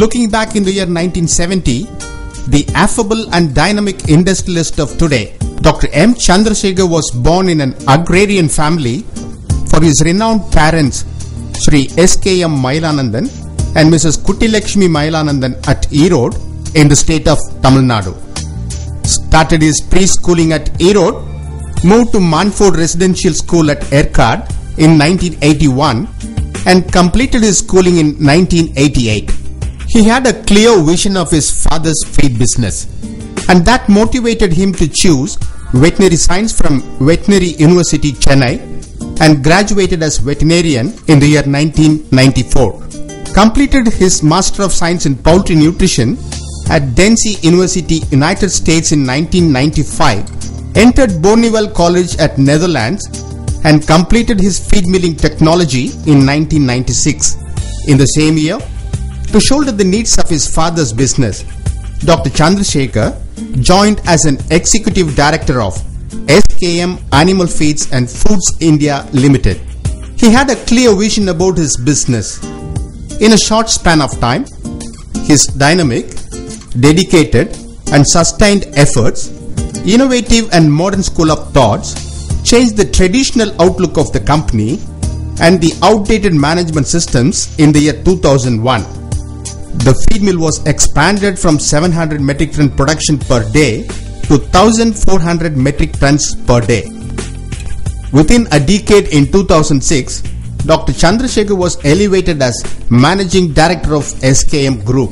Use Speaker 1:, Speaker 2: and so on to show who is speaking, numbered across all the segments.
Speaker 1: Looking back in the year 1970, the affable and dynamic industrialist of today, Dr. M. Chandrasekhar was born in an agrarian family for his renowned parents, Sri S.K.M. Mailanandan and Mrs. Kuttilakshmi Mailanandan at Erode in the state of Tamil Nadu. Started his preschooling at Erode, moved to Montfort Residential School at Yercaud in 1981 and completed his schooling in 1988. He had a clear vision of his father's feed business and that motivated him to choose veterinary science from Veterinary University Chennai and graduated as veterinarian in the year 1994. Completed his Master of Science in Poultry Nutrition at Denzi University, United States in 1995, entered Barneveld College at Netherlands and completed his feed milling technology in 1996. In the same year, to shoulder the needs of his father's business, Dr. Chandrasekhar joined as an executive director of SKM Animal Feeds and Foods India Limited. He had a clear vision about his business. In a short span of time, his dynamic, dedicated, and sustained efforts, innovative and modern school of thoughts changed the traditional outlook of the company and the outdated management systems in the year 2001. The feed mill was expanded from 700 metric ton production per day to 1400 metric tons per day. Within a decade in 2006, Dr. Chandrasekhar was elevated as Managing Director of SKM Group.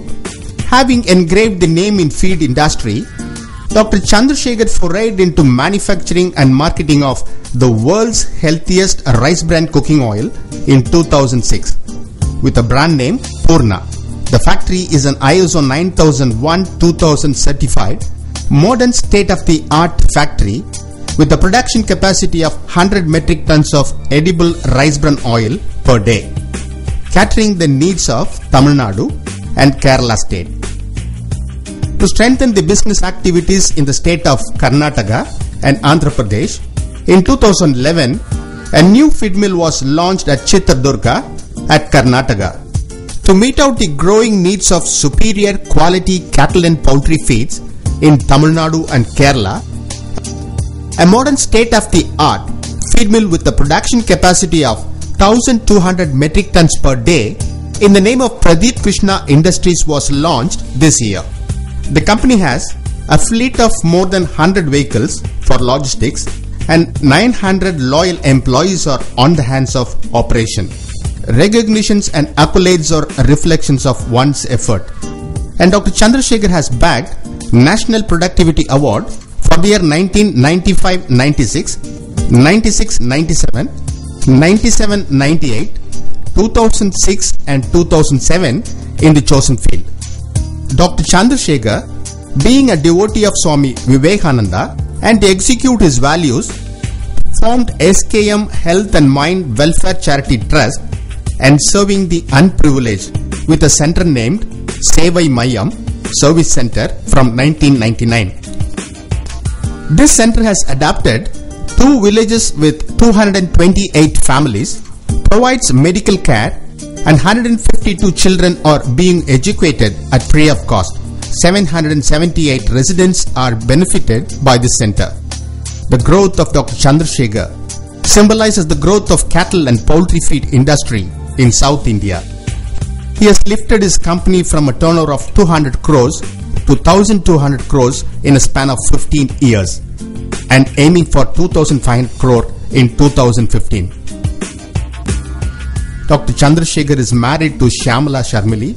Speaker 1: Having engraved the name in feed industry, Dr. Chandrasekhar forayed into manufacturing and marketing of the world's healthiest rice bran cooking oil in 2006 with a brand name Purna. The factory is an ISO 9001-2000 certified modern state-of-the-art factory with a production capacity of 100 metric tons of edible rice bran oil per day, catering the needs of Tamil Nadu and Kerala state. To strengthen the business activities in the state of Karnataka and Andhra Pradesh, in 2011, a new feed mill was launched at Chitradurga at Karnataka. To meet out the growing needs of superior quality cattle and poultry feeds in Tamil Nadu and Kerala, a modern state-of-the-art feed mill with a production capacity of 1200 metric tons per day in the name of Pradeep Krishna Industries was launched this year. The company has a fleet of more than 100 vehicles for logistics and 900 loyal employees are on the hands of operation. Recognitions and accolades are reflections of one's effort. And Dr. Chandrasekhar has bagged National Productivity Award for the year 1995-96, 96-97, 97-98, 2006 and 2007 in the chosen field. Dr. Chandrasekhar, being a devotee of Swami Vivekananda and to execute his values, formed SKM Health and Mind Welfare Charity Trust and serving the unprivileged with a center named Sevai Mayam Service Center from 1999. This center has adapted two villages with 228 families, provides medical care and 152 children are being educated at free of cost. 778 residents are benefited by this center. The growth of Dr. Chandrasekhar symbolizes the growth of cattle and poultry feed industry in South India. He has lifted his company from a turnover of 200 crores to 1200 crores in a span of 15 years and aiming for 2500 crore in 2015. Dr. Chandrasekhar is married to Shyamala Sharmili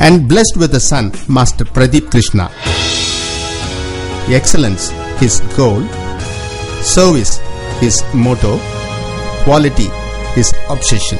Speaker 1: and blessed with a son, Master Pradeep Krishna. Excellence, his goal, service, his motto, quality, his obsession.